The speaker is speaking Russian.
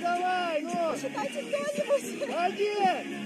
давай, ну! Один!